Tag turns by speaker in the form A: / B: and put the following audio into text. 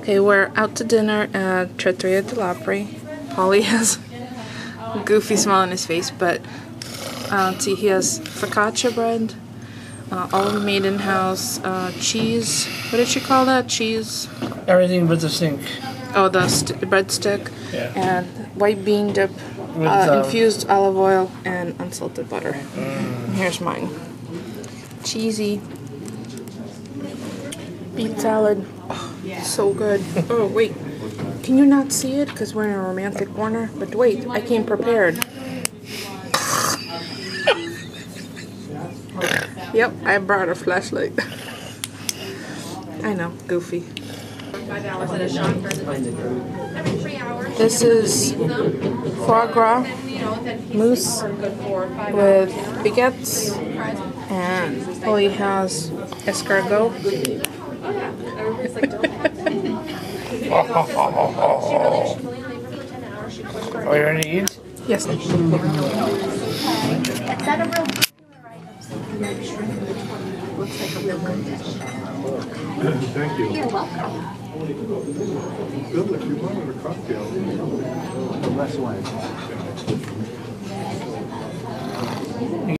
A: Okay, we're out to dinner at Trattoria da Lepri. Polly has a goofy smile on his face, but uh, see, he has focaccia bread, uh, all made in house, uh, cheese. What did she call that? Cheese.
B: Everything but the sink.
A: Oh, the st- breadstick
B: Yeah.
A: and white bean dip,
B: With,
A: uh,
B: um,
A: infused olive oil, and unsalted butter. And here's mine. Cheesy. Beet salad. Oh, so good. Oh, wait. Can you not see it? Because we're in a romantic corner. But wait, I came prepared. yep, I brought a flashlight. I know, goofy. This is foie gras mousse with baguettes, and Polly has escargot.
B: Oh, Are you ready to eat?
A: Yes.
C: Is that a real Looks like a real good dish.
D: Thank you.
C: You're welcome.
D: Bill, if you wanted a cocktail.
E: Unless one.